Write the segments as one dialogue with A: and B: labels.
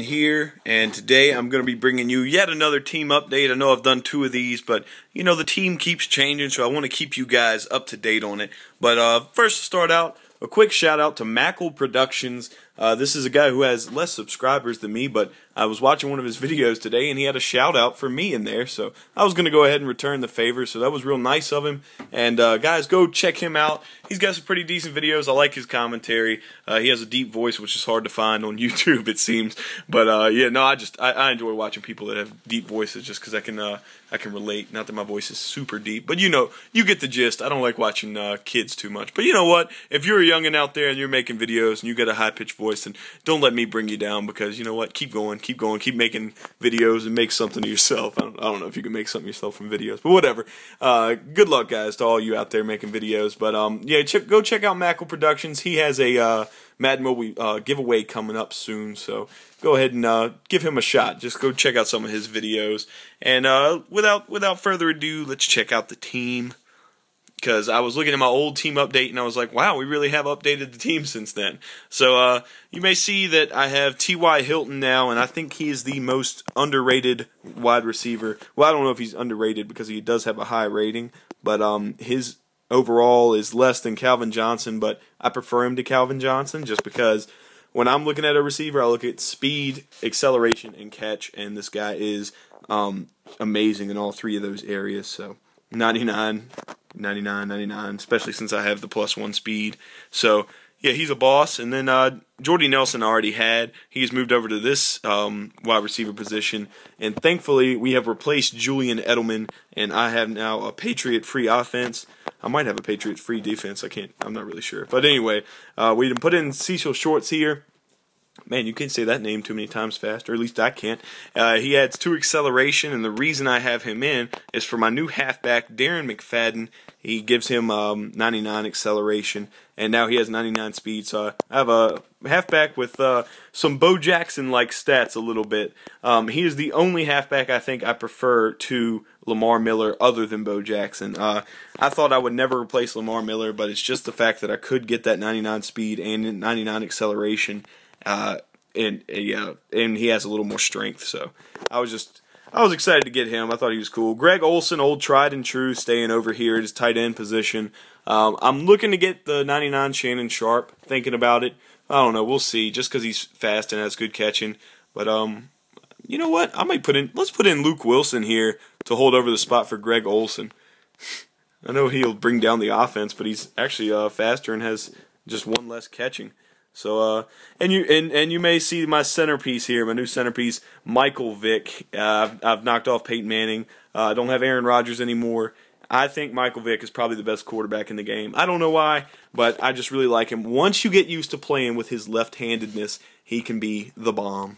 A: here and today I'm going to be bringing you yet another team update. I know I've done two of these, but you know the team keeps changing, so I want to keep you guys up to date on it. But uh, first to start out, a quick shout out to Mackel Productions. Uh, this is a guy who has less subscribers than me, but I was watching one of his videos today and he had a shout out for me in there, so I was going to go ahead and return the favor, so that was real nice of him. And uh, guys, go check him out. He's got some pretty decent videos. I like his commentary. Uh, he has a deep voice, which is hard to find on YouTube, it seems. But uh, yeah, no, I just I, I, enjoy watching people that have deep voices just because I can uh, I can relate. Not that my voice is super deep, but you know, you get the gist. I don't like watching uh, kids too much. But you know what? If you're a youngin' out there and you're making videos and you got a high pitched voice, and don't let me bring you down because you know what? Keep going, keep going, keep making videos and make something of yourself. I don't, I don't know if you can make something yourself from videos, but whatever. Uh, good luck, guys, to all you out there making videos. But um, yeah, go check out Mackel Productions. He has a uh, Madden Mobile uh, giveaway coming up soon, so go ahead and uh, give him a shot. Just go check out some of his videos. And uh, without without further ado, let's check out the team because I was looking at my old team update and I was like, wow, we really have updated the team since then. So uh, you may see that I have T.Y. Hilton now, and I think he is the most underrated wide receiver. Well, I don't know if he's underrated because he does have a high rating, but um, his overall is less than Calvin Johnson, but I prefer him to Calvin Johnson just because when I'm looking at a receiver, I look at speed, acceleration, and catch, and this guy is um, amazing in all three of those areas. So 99 99, 99, especially since I have the plus one speed. So, yeah, he's a boss. And then uh, Jordy Nelson already had. He's moved over to this um, wide receiver position. And thankfully, we have replaced Julian Edelman, and I have now a Patriot free offense. I might have a Patriot free defense. I can't, I'm not really sure. But anyway, uh, we put in Cecil Shorts here. Man, you can't say that name too many times fast, or at least I can't. Uh, he adds two acceleration, and the reason I have him in is for my new halfback, Darren McFadden. He gives him um, 99 acceleration, and now he has 99 speed. So I have a halfback with uh, some Bo Jackson like stats a little bit. Um, he is the only halfback I think I prefer to Lamar Miller other than Bo Jackson. Uh, I thought I would never replace Lamar Miller, but it's just the fact that I could get that 99 speed and 99 acceleration uh, and yeah, and he has a little more strength. So I was just I was excited to get him. I thought he was cool. Greg Olsen, old tried and true, staying over here at his tight end position. Um, I'm looking to get the 99 Shannon Sharpe. Thinking about it. I don't know. We'll see. Just because he's fast and has good catching. But um, you know what? I might put in. Let's put in Luke Wilson here to hold over the spot for Greg Olsen. I know he'll bring down the offense, but he's actually uh, faster and has just one less catching. So uh, and you and, and you may see my centerpiece here, my new centerpiece, Michael Vick. Uh, I've, I've knocked off Peyton Manning. Uh, I don't have Aaron Rodgers anymore. I think Michael Vick is probably the best quarterback in the game. I don't know why, but I just really like him. Once you get used to playing with his left-handedness, he can be the bomb.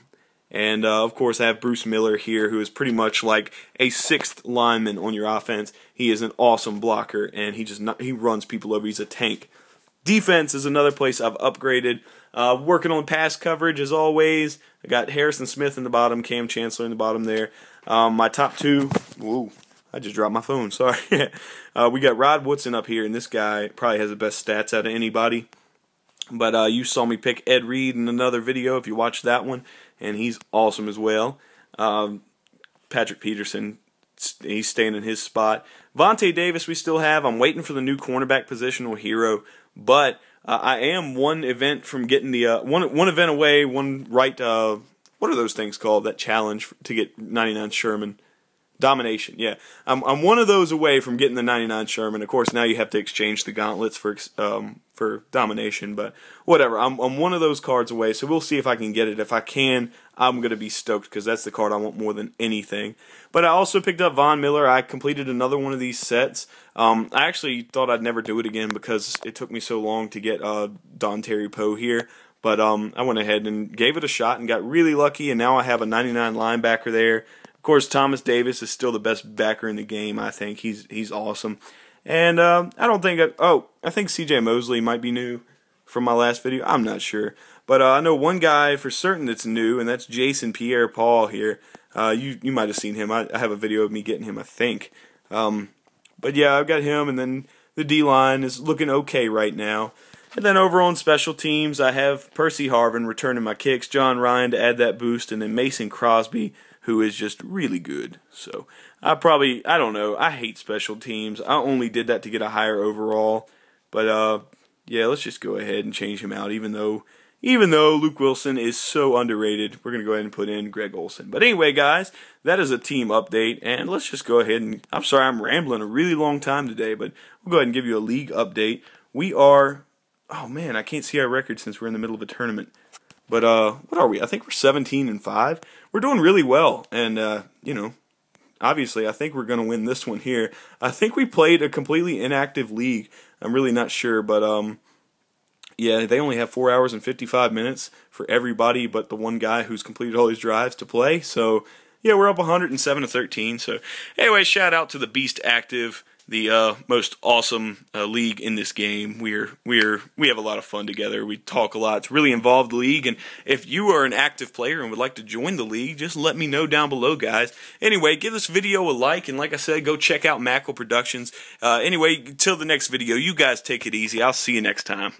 A: And uh, of course, I have Bruce Miller here, who is pretty much like a sixth lineman on your offense. He is an awesome blocker, and he just not, he runs people over. He's a tank. Defense is another place I've upgraded. Uh, working on pass coverage as always. I got Harrison Smith in the bottom, Kam Chancellor in the bottom there. Um, my top two. Whoa, I just dropped my phone. Sorry. uh, we got Rod Woodson up here, and this guy probably has the best stats out of anybody. But uh, you saw me pick Ed Reed in another video if you watched that one, and he's awesome as well. Um, Patrick Peterson, he's staying in his spot. Vontae Davis, we still have. I'm waiting for the new cornerback positional hero. But uh, I am one event from getting the uh, one one event away, one right. Uh, what are those things called? That challenge to get 99 Sherman. Domination, yeah. I'm I'm one of those away from getting the 99 Sherman. Of course, now you have to exchange the gauntlets for um for domination, but whatever. I'm I'm one of those cards away, so we'll see if I can get it. If I can, I'm gonna be stoked because that's the card I want more than anything. But I also picked up Von Miller. I completed another one of these sets. Um, I actually thought I'd never do it again because it took me so long to get uh, Terry Poe here. But um, I went ahead and gave it a shot and got really lucky, and now I have a 99 linebacker there course, Thomas Davis is still the best backer in the game. I think he's he's awesome, and uh, I don't think I, oh I think C.J. Mosley might be new from my last video. I'm not sure, but uh, I know one guy for certain that's new, and that's Jason Pierre-Paul here. Uh, you you might have seen him. I, I, have a video of me getting him, I think. Um, but yeah, I've got him, and then the D line is looking okay right now. And then over on special teams, I have Percy Harvin returning my kicks, Jon Ryan to add that boost, and then Mason Crosby, who is just really good. So I probably, I don't know, I hate special teams. I only did that to get a higher overall. But uh, yeah, let's just go ahead and change him out, even though even though Luke Wilson is so underrated, we're going to go ahead and put in Greg Olsen. But anyway, guys, that is a team update, and let's just go ahead and, I'm sorry I'm rambling a really long time today, but we'll go ahead and give you a league update. We are, oh man, I can't see our record since we're in the middle of a tournament. But, uh, what are we? I think we're 17 and 5. We're doing really well, and, uh, you know, obviously, I think we're going to win this one here. I think we played a completely inactive league. I'm really not sure, but, um, yeah, they only have four hours and 55 minutes for everybody but the one guy who's completed all his drives to play. So, yeah, we're up 107 to 13. So, anyway, shout out to the Beast Active, the uh, most awesome uh, league in this game. We're we're we have a lot of fun together. We talk a lot. It's a really involved league, and if you are an active player and would like to join the league, just let me know down below, guys. Anyway, give this video a like, and like I said, go check out Mackel Productions. Uh, anyway, till the next video, you guys take it easy. I'll see you next time.